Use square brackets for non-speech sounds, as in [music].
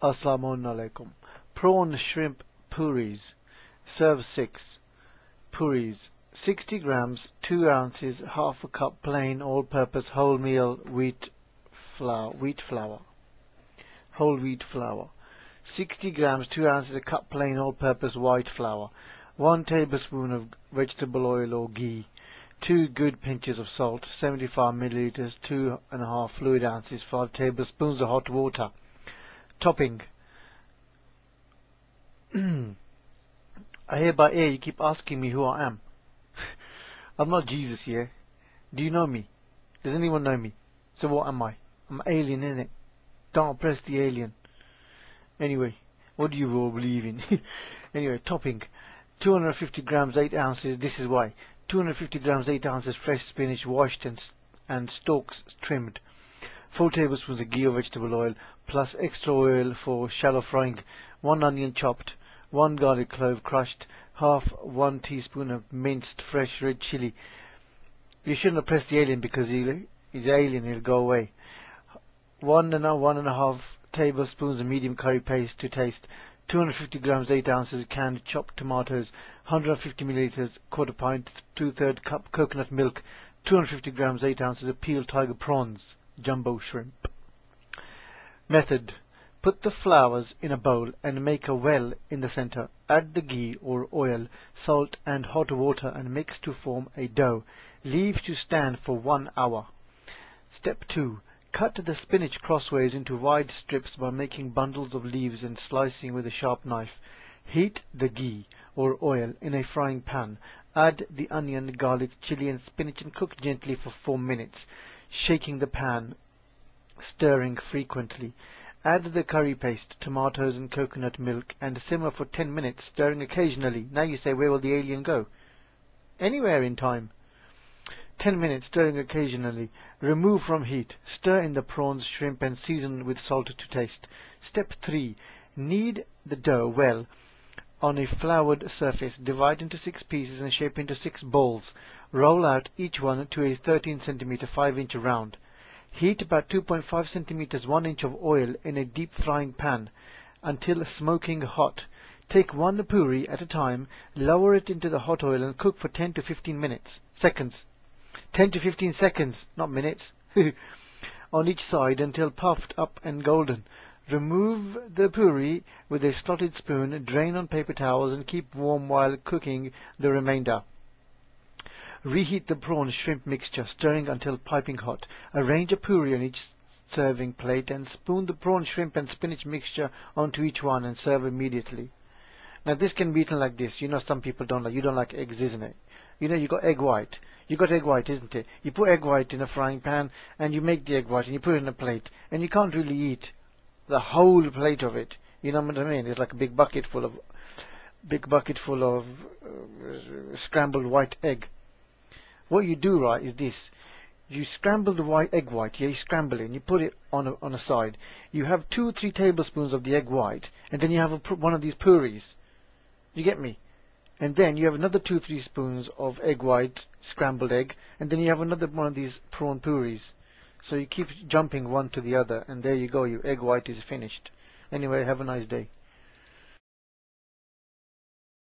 Assalamu alaikum. Prawn shrimp puris. Serve 6. Puris. 60 grams, 2 ounces, half a cup plain all-purpose wholemeal wheat flour, wheat flour. Whole wheat flour. 60 grams, 2 ounces, a cup plain all-purpose white flour. 1 tablespoon of vegetable oil or ghee. 2 good pinches of salt. 75 milliliters, 2 and a half fluid ounces, 5 tablespoons of hot water. Topping. [clears throat] I hear by ear you keep asking me who I am. [laughs] I'm not Jesus here. Do you know me? Does anyone know me? So what am I? I'm alien, innit? Don't oppress the alien. Anyway, what do you all believe in? [laughs] anyway, topping. 250 grams, 8 ounces, this is why. 250 grams, 8 ounces fresh spinach washed and, and stalks trimmed. 4 tablespoons of ghee or vegetable oil, plus extra oil for shallow frying. 1 onion chopped. 1 garlic clove crushed. Half 1 teaspoon of minced fresh red chili. You shouldn't have pressed the alien because he'll, he's alien, he'll go away. One and a one and a half tablespoons of medium curry paste to taste. 250 grams, 8 ounces canned chopped tomatoes, 150 milliliters, quarter pint, two-third cup coconut milk, 250 grams, 8 ounces of peeled tiger prawns, jumbo shrimp. Method. Put the flours in a bowl and make a well in the center. Add the ghee or oil, salt and hot water and mix to form a dough. Leave to stand for one hour. Step 2. Cut the spinach crossways into wide strips by making bundles of leaves and slicing with a sharp knife. Heat the ghee or oil in a frying pan. Add the onion, garlic, chili and spinach and cook gently for 4 minutes, shaking the pan, stirring frequently. Add the curry paste, tomatoes and coconut milk and simmer for 10 minutes, stirring occasionally. Now you say, where will the alien go? Anywhere in time. 10 minutes, stirring occasionally. Remove from heat. Stir in the prawns, shrimp, and season with salt to taste. Step 3. Knead the dough well on a floured surface. Divide into six pieces and shape into six balls. Roll out each one to a 13 centimeter 5 inch round. Heat about 2.5 centimeters 1 inch of oil in a deep frying pan until smoking hot. Take one puri at a time, lower it into the hot oil and cook for 10 to 15 minutes. Seconds. 10 to 15 seconds, not minutes. [laughs] on each side until puffed up and golden. Remove the puri with a slotted spoon, drain on paper towels and keep warm while cooking the remainder. Reheat the prawn shrimp mixture, stirring until piping hot. Arrange a puri on each serving plate and spoon the prawn shrimp and spinach mixture onto each one and serve immediately. Now this can be eaten like this. You know some people don't like, you don't like eggs, isn't it? You know you got egg white. You got egg white, isn't it? You put egg white in a frying pan and you make the egg white and you put it in a plate and you can't really eat the whole plate of it. You know what I mean? It's like a big bucket full of big bucket full of uh, scrambled white egg. What you do right is this. You scramble the white egg white, yeah, you scramble it and you put it on a, on a side. You have two, or three tablespoons of the egg white, and then you have a, one of these puris. You get me? And then you have another two, three spoons of egg white, scrambled egg, and then you have another one of these prawn puris. So you keep jumping one to the other, and there you go, your egg white is finished. Anyway, have a nice day.